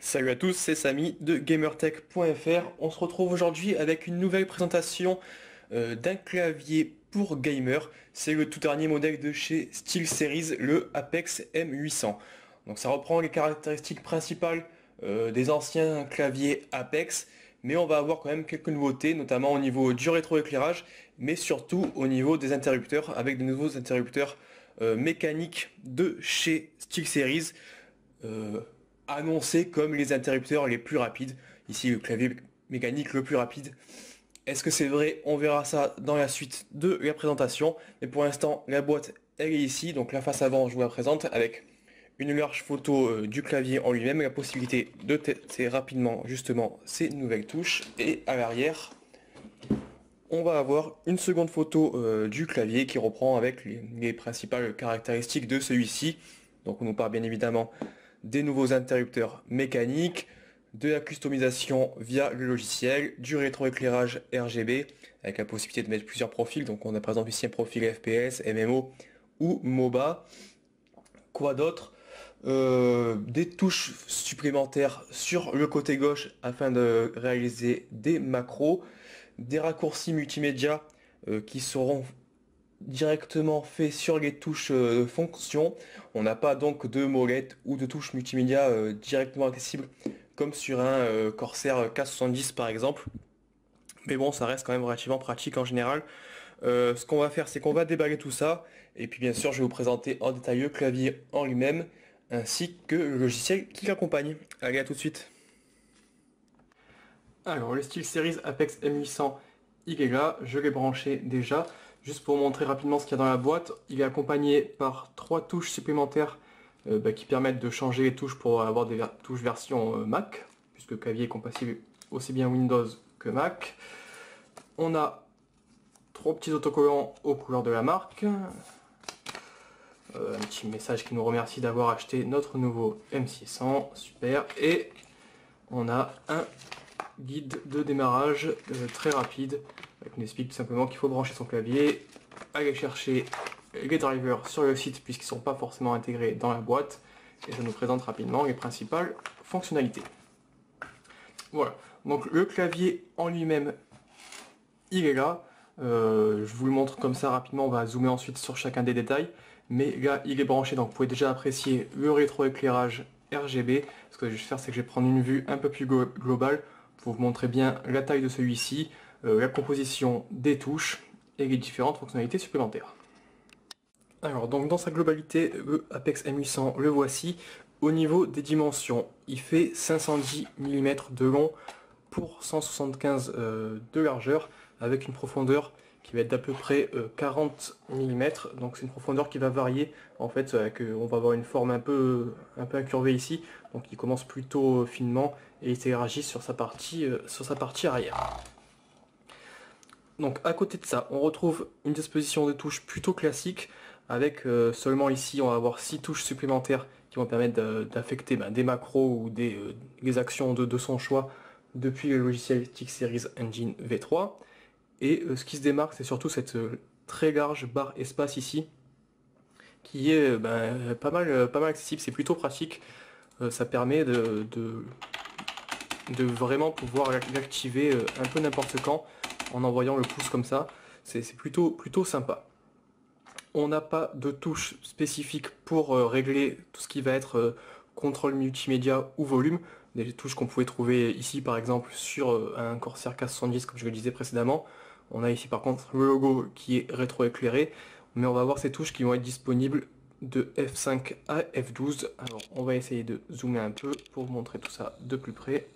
Salut à tous, c'est Samy de gamertech.fr. On se retrouve aujourd'hui avec une nouvelle présentation euh, d'un clavier pour gamer. C'est le tout dernier modèle de chez SteelSeries, le Apex M800. Donc ça reprend les caractéristiques principales euh, des anciens claviers Apex, mais on va avoir quand même quelques nouveautés, notamment au niveau du rétroéclairage, mais surtout au niveau des interrupteurs, avec de nouveaux interrupteurs euh, mécaniques de chez SteelSeries annoncés comme les interrupteurs les plus rapides. Ici, le clavier mécanique le plus rapide. Est-ce que c'est vrai? On verra ça dans la suite de la présentation. Mais pour l'instant, la boîte, elle est ici. Donc la face avant, je vous la présente avec une large photo euh, du clavier en lui-même, la possibilité de tester rapidement justement ces nouvelles touches. Et à l'arrière, on va avoir une seconde photo euh, du clavier qui reprend avec les, les principales caractéristiques de celui-ci. Donc on nous parle bien évidemment des nouveaux interrupteurs mécaniques, de la customisation via le logiciel, du rétroéclairage RGB avec la possibilité de mettre plusieurs profils. Donc on a par exemple ici un profil FPS, MMO ou MOBA. Quoi d'autre? Euh, Des touches supplémentaires sur le côté gauche afin de réaliser des macros, des raccourcis multimédia euh, qui seront directement fait sur les touches euh, fonction. On n'a pas donc de molette ou de touches multimédia euh, directement accessibles comme sur un euh, Corsair K70 par exemple. Mais bon, ça reste quand même relativement pratique en général. ce qu'on va faire, c'est qu'on va déballer tout ça. Et puis bien sûr, je vais vous présenter en détail le clavier en lui-même, ainsi que le logiciel qui l'accompagne. Allez, à tout de suite. Alors, le style Series Apex M800, il. Je l'ai branché déjà. Juste pour montrer rapidement ce qu'il y a dans la boîte, il est accompagné par trois touches supplémentaires euh, bah, qui permettent de changer les touches pour avoir des touches version euh, Mac, puisque clavier est compatible aussi bien Windows que Mac. On a trois petits autocollants aux couleurs de la marque. Euh, un petit message qui nous remercie d'avoir acheté notre nouveau M600, super. Et on a un guide de démarrage très rapide on explique tout simplement qu'il faut brancher son clavier, aller chercher les drivers sur le site puisqu'ils ne sont pas forcément intégrés dans la boîte et ça nous présente rapidement les principales fonctionnalités. Voilà, donc le clavier en lui-même, il est là. Euh, je vous le montre comme ça rapidement, on va zoomer ensuite sur chacun des détails. Mais là, il est branché, donc vous pouvez déjà apprécier le rétroéclairage RGB. Ce que je vais faire, c'est que je vais prendre une vue un peu plus globale pour vous montrer bien la taille de celui-ci, euh, la composition des touches et les différentes fonctionnalités supplémentaires. Alors donc dans sa globalité, le Apex M800, le voici. Au niveau des dimensions, il fait 510 mm de long pour 175 euh, de largeur avec une profondeur qui va être d'à peu près 40 euh, mm. Donc c'est une profondeur qui va varier en fait, on va avoir une forme un peu, incurvée ici. Donc il commence plutôt finement et il s'élargit sur sa sur sa partie arrière. Donc à côté de ça, on retrouve une disposition de touches plutôt classique avec euh, seulement ici on va avoir 6 touches supplémentaires qui vont permettre d'affecter ben, des macros ou des, euh, actions de, son choix depuis le logiciel Series Engine V3. Et euh, ce qui se démarque c'est surtout cette très large barre espace ici qui est ben, pas, mal, pas mal accessible, c'est plutôt pratique. ça permet de, de vraiment pouvoir l'activer un peu n'importe quand en envoyant le pouce comme ça. C'est plutôt, plutôt sympa. On n'a pas de touche spécifique pour euh, régler tout ce qui va être euh, contrôle multimédia ou volume. Des touches qu'on pouvait trouver ici par exemple sur euh, un Corsair K70 comme je le disais précédemment. On a ici par contre le logo qui est rétroéclairé. Mais on va voir ces touches qui vont être disponibles de F5 à F12. Alors on va essayer de zoomer un peu pour vous montrer tout ça de plus près.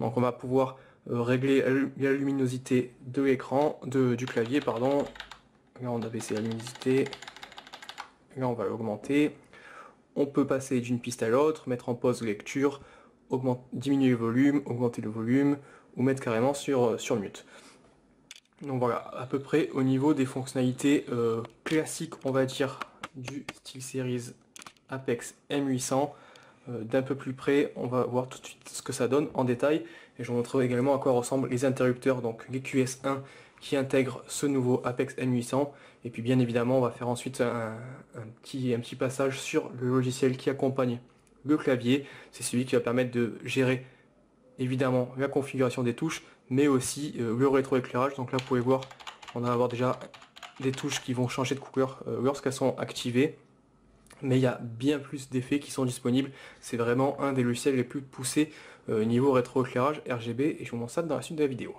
Donc on va pouvoir euh, régler la luminosité de l'écran, du clavier, pardon. Là on a baissé la luminosité. Là on va l'augmenter. On peut passer d'une piste à l'autre, mettre en pause lecture, diminuer le volume, augmenter le volume, ou mettre carrément sur, euh, sur mute. Donc voilà, à peu près au niveau des fonctionnalités euh, classiques, on va dire, du SteelSeries Apex M800. Euh, d'un peu plus près, on va voir tout de suite ce que ça donne en détail. Et je vous montrerai également à quoi ressemblent les interrupteurs, donc les QS1 qui intègre ce nouveau Apex M800. Et puis bien évidemment, on va faire ensuite un, petit, un petit passage sur le logiciel qui accompagne le clavier. C'est celui qui va permettre de gérer évidemment la configuration des touches, mais aussi euh, le rétroéclairage. Donc là, vous pouvez voir, on va avoir déjà des touches qui vont changer de couleur euh, lorsqu'elles sont activées. Mais il y a bien plus d'effets qui sont disponibles. C'est vraiment un des logiciels les plus poussés euh, niveau rétroéclairage RGB et je vous montre ça dans la suite de la vidéo.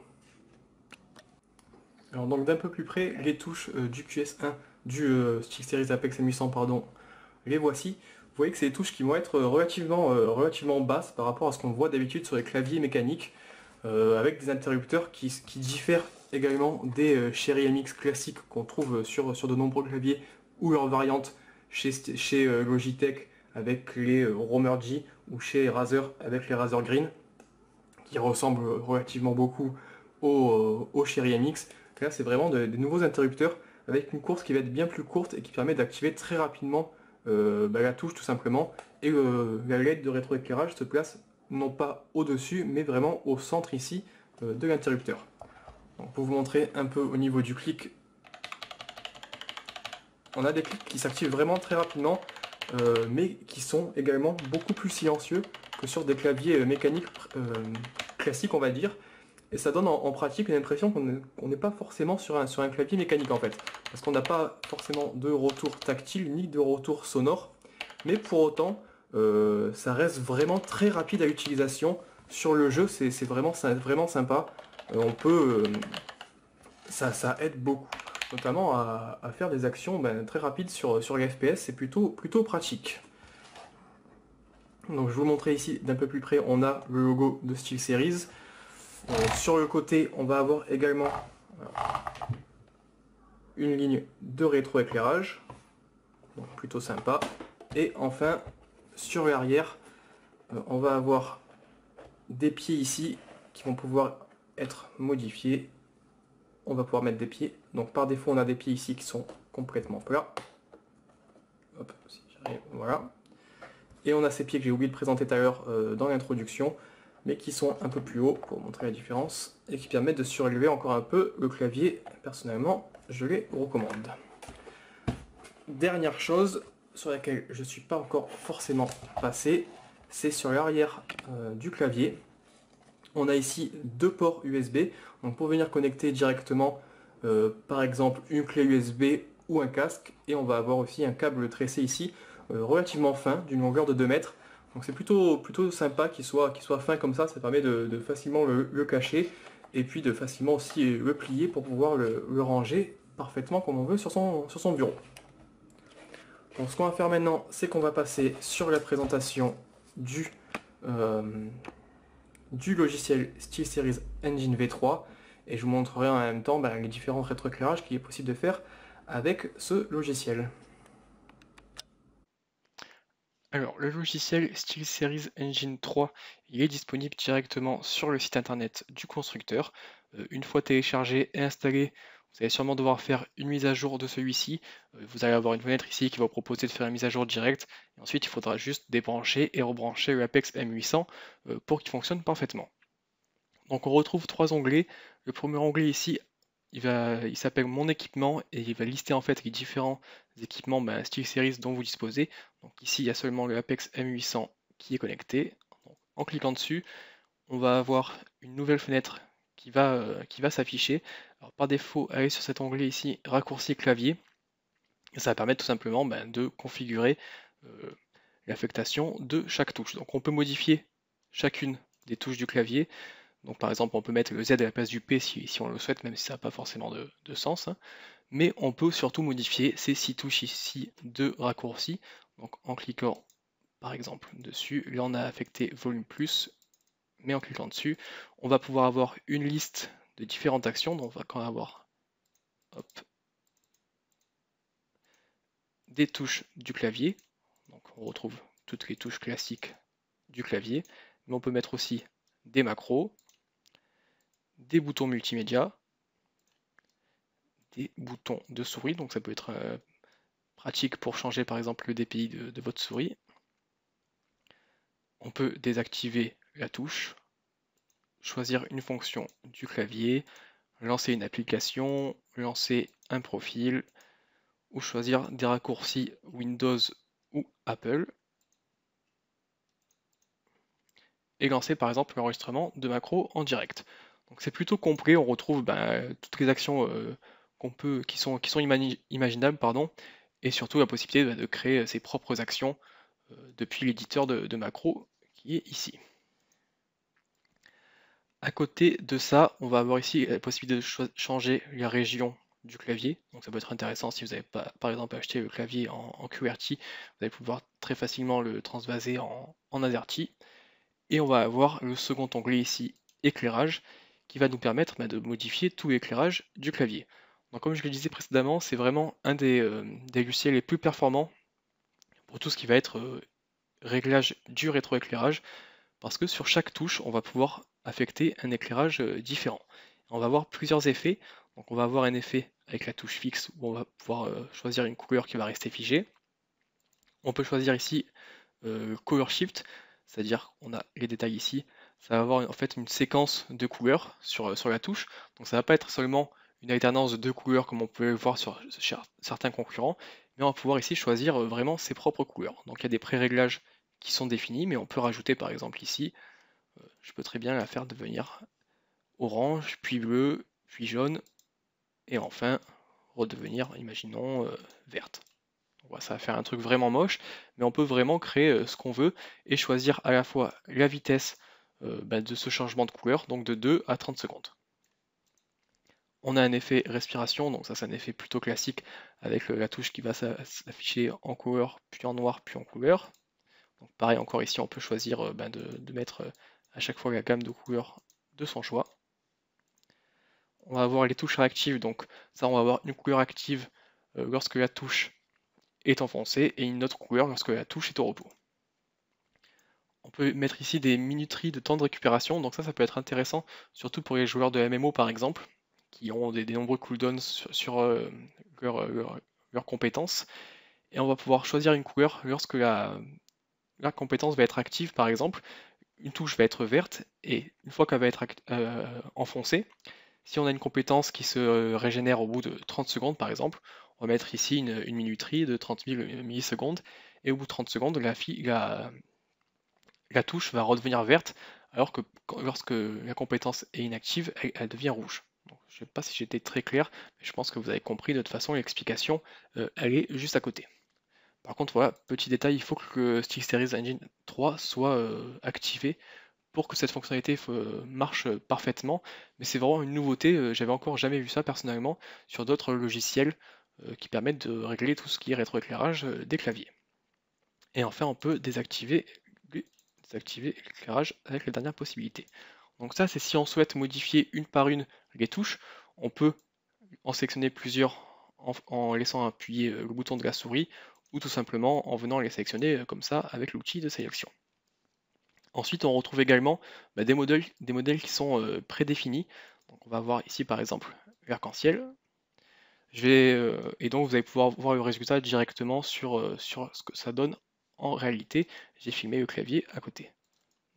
Alors donc d'un peu plus près, les touches du QS1 du SteelSeries Apex M800 pardon, les voici. Vous voyez que c'est des touches qui vont être relativement, relativement basses par rapport à ce qu'on voit d'habitude sur les claviers mécaniques. Euh, avec des interrupteurs qui, diffèrent également des euh, Cherry MX classiques qu'on trouve sur, sur de nombreux claviers ou leurs variantes chez, euh, Logitech avec les Romer G ou chez Razer avec les Razer Green qui ressemblent relativement beaucoup au, au Cherry MX. Là c'est vraiment des nouveaux interrupteurs avec une course qui va être bien plus courte et qui permet d'activer très rapidement bah, la touche tout simplement et la LED de rétroéclairage se place non pas au-dessus, mais vraiment au centre ici euh, de l'interrupteur. Pour vous montrer un peu au niveau du clic, on a des clics qui s'activent vraiment très rapidement, euh, mais qui sont également beaucoup plus silencieux que sur des claviers euh, mécaniques classiques, on va dire. Et ça donne en, pratique une impression qu'on n'est pas forcément sur un, clavier mécanique en fait. Parce qu'on n'a pas forcément de retour tactile ni de retour sonore. Mais pour autant, euh, ça reste vraiment très rapide à l'utilisation. Sur le jeu, c'est vraiment, vraiment sympa. Euh, on peut, euh, ça, aide beaucoup, notamment à, faire des actions ben, très rapides sur, sur FPS. C'est plutôt, pratique. Donc je vous montrer ici d'un peu plus près, on a le logo de SteelSeries. sur le côté, on va avoir également une ligne de rétroéclairage. Donc plutôt sympa. Et enfin, sur l'arrière, euh, on va avoir des pieds ici qui vont pouvoir être modifiés. On va pouvoir mettre des pieds. Donc par défaut, on a des pieds ici qui sont complètement plats. voilà. Et on a ces pieds que j'ai oublié de présenter tout à l'heure euh, dans l'introduction, mais qui sont un peu plus hauts pour montrer la différence, et qui permettent de surélever encore un peu le clavier. Personnellement, je les recommande. Dernière chose, sur laquelle je ne suis pas encore forcément passé, c'est sur l'arrière euh, du clavier. On a ici deux ports USB, donc pour venir connecter directement euh, par exemple une clé USB ou un casque, et on va avoir aussi un câble tressé ici, euh, relativement fin, d'une longueur de 2 mètres. Donc c'est plutôt, plutôt sympa qu'il soit, soit fin comme ça, ça permet de, facilement le, cacher, et puis de facilement aussi le plier pour pouvoir le, ranger parfaitement comme on veut sur son, sur son bureau. Donc ce qu'on va faire maintenant, c'est qu'on va passer sur la présentation du, euh, du logiciel SteelSeries Engine V3 et je vous montrerai en même temps ben, les différents rétroéclairages qu'il est possible de faire avec ce logiciel. Alors, le logiciel SteelSeries Engine 3, il est disponible directement sur le site internet du constructeur. Euh, une fois téléchargé et installé, vous allez sûrement devoir faire une mise à jour de celui-ci. Euh, vous allez avoir une fenêtre ici qui va vous proposer de faire une mise à jour directe. Ensuite, il faudra juste débrancher et rebrancher le Apex M800 euh, pour qu'il fonctionne parfaitement. Donc on retrouve trois onglets. Le premier onglet ici, il, s'appelle Mon équipement et il va lister en fait les différents équipements bah, SteelSeries dont vous disposez. Donc ici, il y a seulement le Apex M800 qui est connecté. en cliquant dessus, on va avoir une nouvelle fenêtre qui va, euh, s'afficher. par défaut, allez sur cet onglet ici, raccourci clavier. Ça va permettre tout simplement ben, de configurer euh, l'affectation de chaque touche. Donc on peut modifier chacune des touches du clavier. Donc par exemple, on peut mettre le Z à la place du P si, on le souhaite, même si ça n'a pas forcément de, sens. Hein. Mais on peut surtout modifier ces six touches ici de raccourci. Donc en cliquant par exemple dessus, là on a affecté volume plus, mais en cliquant dessus, on va pouvoir avoir une liste de différentes actions. Donc on va quand même avoir des touches du clavier. Donc on retrouve toutes les touches classiques du clavier. Mais on peut mettre aussi des macros, des boutons multimédia, des boutons de souris. Donc ça peut être euh, pratique pour changer par exemple le DPI de votre souris. On peut désactiver la touche, choisir une fonction du clavier. lancer une application, lancer un profil, ou choisir des raccourcis Windows ou Apple. Et lancer par exemple l'enregistrement de macro en direct. Donc c'est plutôt complet, on retrouve ben, toutes les actions euh, peut, qui sont, imaginables, pardon, et surtout la possibilité ben, de créer ses propres actions euh, depuis l'éditeur de, macro qui est ici. À côté de ça, on va avoir ici la possibilité de changer la région du clavier. Donc ça peut être intéressant si vous n'avez pas, par exemple, acheté le clavier en, QWERTY, vous allez pouvoir très facilement le transvaser en, en AZERTY. Et on va avoir le second onglet ici, éclairage, qui va nous permettre bah, de modifier tout l'éclairage du clavier. Donc comme je le disais précédemment, c'est vraiment un des, euh, logiciels les plus performants pour tout ce qui va être euh, réglage du rétroéclairage, parce que sur chaque touche, on va pouvoir affecter un éclairage euh, différent. On va avoir plusieurs effets. Donc on va avoir un effet avec la touche fixe où on va pouvoir choisir une couleur qui va rester figée. On peut choisir ici Color Shift, c'est-à-dire qu'on a les détails ici, ça va avoir en fait une séquence de couleurs sur, sur la touche. Donc ça va pas être seulement une alternance de deux couleurs comme on peut le voir sur, certains concurrents, mais on va pouvoir ici choisir euh, vraiment ses propres couleurs. Donc il y a des pré-réglages qui sont définis, mais on peut rajouter par exemple ici, euh, je peux très bien la faire devenir orange, puis bleu, puis jaune, et enfin redevenir, imaginons, euh, verte. ça va faire un truc vraiment moche, mais on peut vraiment créer ce qu'on veut et choisir à la fois la vitesse bah, de ce changement de couleur, donc de 2 à 30 secondes. On a un effet respiration, donc ça c'est un effet plutôt classique avec la touche qui va s'afficher en couleur, puis en noir, puis en couleur. Donc pareil encore ici on peut choisir euh, ben, de, mettre euh, à chaque fois la gamme de couleurs de son choix. On va avoir les touches réactives, donc ça on va avoir une couleur active euh, lorsque la touche est enfoncée et une autre couleur lorsque la touche est au repos. Peut mettre ici des minuteries de temps de récupération, donc ça ça peut être intéressant, surtout pour les joueurs de MMO par exemple qui ont des, nombreux cooldowns sur, euh, leurs compétences. Et on va pouvoir choisir une couleur lorsque la, la, compétence va être active, par exemple. Une touche va être verte, et une fois qu'elle va être euh, enfoncée, si on a une compétence qui se régénère au bout de 30 secondes, par exemple, on va mettre ici une, minuterie de 30 000 millisecondes, et au bout de 30 secondes, la, la, la touche va redevenir verte, alors que lorsque la compétence est inactive, elle devient rouge. Je ne sais pas si j'étais très clair, mais je pense que vous avez compris. De toute façon, l'explication, euh, elle est juste à côté. Par contre, voilà, petit détail, il faut que StickSeries Engine 3 soit euh, activé pour que cette fonctionnalité euh, marche parfaitement. Mais c'est vraiment une nouveauté, j'avais encore jamais vu ça personnellement sur d'autres logiciels qui permettent de régler tout ce qui est rétroéclairage des claviers. Et enfin, on peut désactiver l'éclairage avec la dernière possibilité. Donc ça, c'est si on souhaite modifier une par une les touches, on peut en sélectionner plusieurs en, laissant appuyer euh, le bouton de la souris ou tout simplement en venant les sélectionner euh, comme ça avec l'outil de sélection. Ensuite, on retrouve également bah, des, modèles, qui sont euh, prédéfinis. On va voir ici par exemple l'arc-en-ciel. et donc vous allez pouvoir voir le résultat directement sur ce que ça donne en réalité. J'ai filmé le clavier à côté.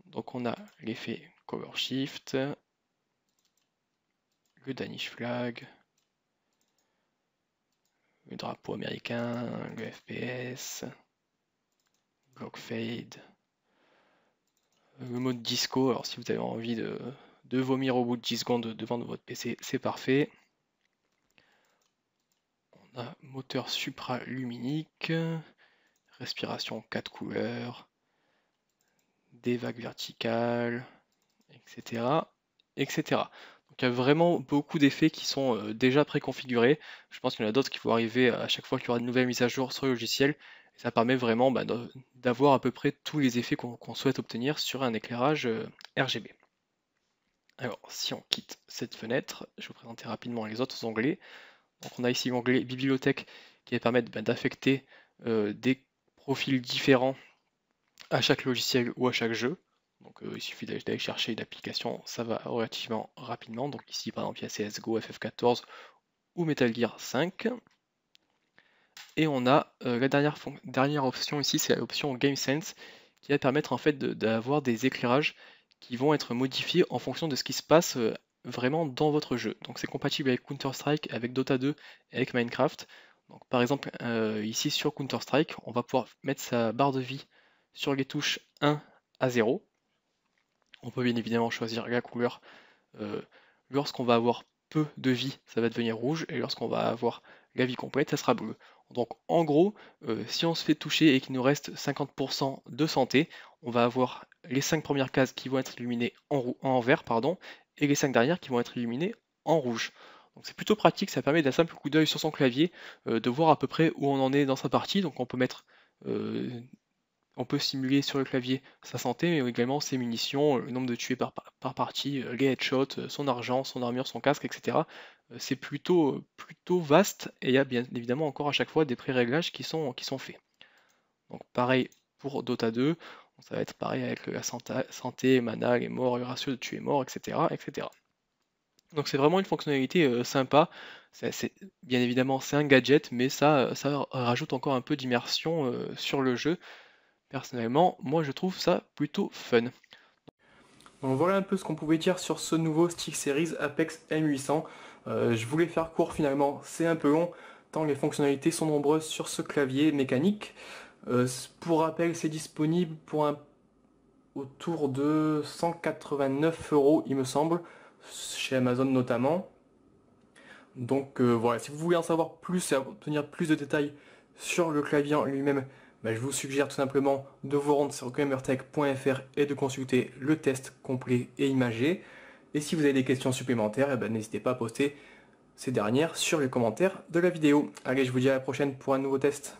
Donc on a l'effet Cover Shift, le Danish Flag, le drapeau américain, le FPS, Block Fade, le mode disco. Alors si vous avez envie de, vomir au bout de 10 secondes devant votre PC, c'est parfait. On a moteur supraluminique, respiration 4 couleurs, des vagues verticales, etc. etc. Donc il y a vraiment beaucoup d'effets qui sont euh, déjà préconfigurés. Je pense qu'il y en a d'autres qui vont arriver à chaque fois qu'il y aura de nouvelles mises à jour sur le logiciel. Et ça permet vraiment bah, d'avoir à peu près tous les effets qu'on souhaite obtenir sur un éclairage euh, RGB. Alors si on quitte cette fenêtre, je vais vous présenter rapidement les autres onglets. Donc on a ici l'onglet bibliothèque qui va permettre bah, d'affecter euh, des profils différents à chaque logiciel ou à chaque jeu. Donc euh, il suffit d'aller chercher une application, ça va relativement rapidement. Donc ici par exemple il y a CSGO, FF14 ou Metal Gear 5. Et on a euh, la dernière, dernière option ici, c'est l'option GameSense qui va permettre en fait d'avoir des éclairages qui vont être modifiés en fonction de ce qui se passe euh, vraiment dans votre jeu. Donc c'est compatible avec Counter-Strike, avec Dota 2 et avec Minecraft. Par exemple, euh, ici sur Counter-Strike, on va pouvoir mettre sa barre de vie sur les touches 1 à 0. On peut bien évidemment choisir la couleur. Euh, lorsqu'on va avoir peu de vie, ça va devenir rouge, et lorsqu'on va avoir la vie complète, ça sera bleu. Donc en gros, euh, si on se fait toucher et qu'il nous reste 50% de santé, on va avoir les 5 premières cases qui vont être illuminées en, vert, et les 5 dernières qui vont être illuminées en rouge. C'est plutôt pratique, ça permet d'un simple coup d'œil sur son clavier euh, de voir à peu près où on en est dans sa partie. Donc on peut euh, simuler sur le clavier sa santé, mais également ses munitions, le nombre de tués par, partie, les headshots, son argent, son armure, son casque, etc. c'est plutôt, vaste et il y a bien évidemment encore à chaque fois des pré-réglages qui sont, faits. Donc pareil pour Dota 2, ça va être pareil avec la santé, mana, les morts, le ratio de tuer mort, etc. etc. Donc c'est vraiment une fonctionnalité euh, sympa. Bien évidemment c'est un gadget, mais ça, ça rajoute encore un peu d'immersion euh, sur le jeu. Personnellement, moi je trouve ça plutôt fun. Donc voilà un peu ce qu'on pouvait dire sur ce nouveau Stick Series Apex M800. Euh, je voulais faire court finalement, c'est un peu long, tant les fonctionnalités sont nombreuses sur ce clavier mécanique. Euh, pour rappel, c'est disponible pour un autour de 189 euros, il me semble, chez Amazon notamment. Donc euh, voilà, si vous voulez en savoir plus et obtenir plus de détails sur le clavier lui-même, bah, je vous suggère tout simplement de vous rendre sur gamertech.fr et de consulter le test complet et imagé. Et si vous avez des questions supplémentaires, eh ben, n'hésitez pas à poster ces dernières sur les commentaires de la vidéo. Allez, je vous dis à la prochaine pour un nouveau test.